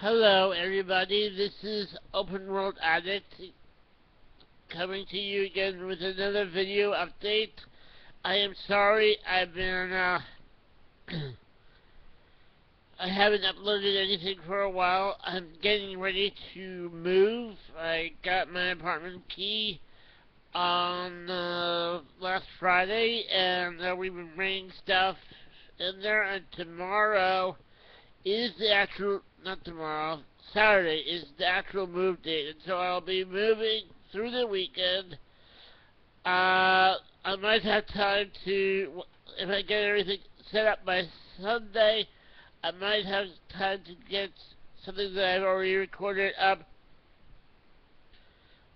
Hello, everybody. This is Open World Addict coming to you again with another video update. I am sorry I've been, uh, I haven't uploaded anything for a while. I'm getting ready to move. I got my apartment key on uh, last Friday, and uh, we've been bringing stuff in there, and tomorrow is the actual, not tomorrow, Saturday is the actual move date, and so I'll be moving through the weekend. Uh, I might have time to, if I get everything set up by Sunday, I might have time to get something that I've already recorded up.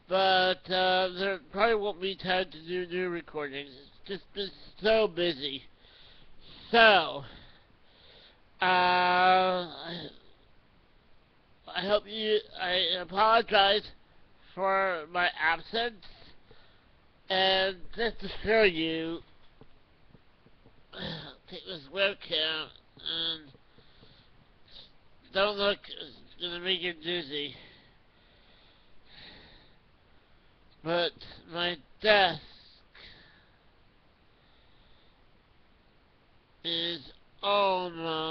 But uh, there probably won't be time to do new recordings. It's just been so busy. So, uh, I hope you, I apologize for my absence, and just to show you, take this webcam, and don't look, it's gonna make you dizzy. But my desk is almost.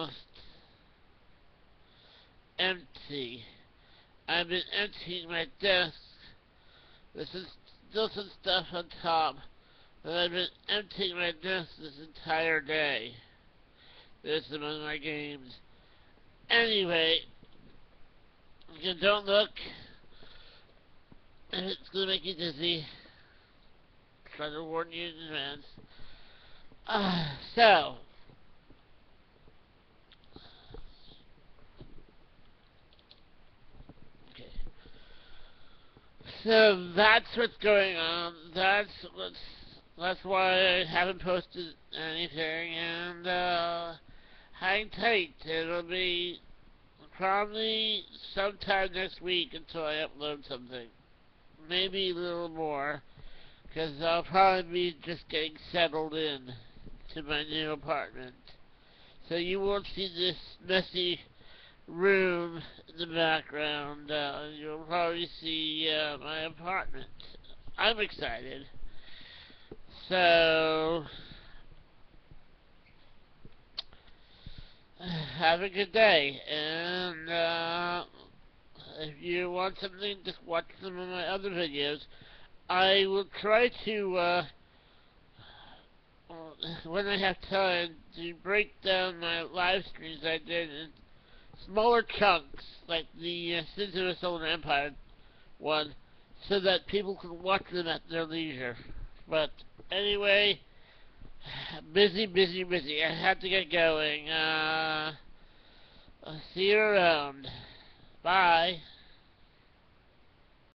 I've been emptying my desk. This is still some stuff on top. But I've been emptying my desk this entire day. There's some of my games. Anyway, you don't look. It's gonna make you dizzy. Try to warn you in advance. Uh, so, So that's what's going on. That's what's that's why I haven't posted anything and uh hang tight. It'll be probably sometime next week until I upload something. Maybe a little more. Because I'll probably be just getting settled in to my new apartment. So you won't see this messy room in the background. Uh, you'll probably see uh, my apartment. I'm excited. So, have a good day. And uh, if you want something, just watch some of my other videos. I will try to, uh, when I have time, to break down my live streams I did smaller chunks, like the uh, Sins of the Solar Empire one, so that people can watch them at their leisure. But anyway, busy, busy, busy. I have to get going. Uh, see you around. Bye.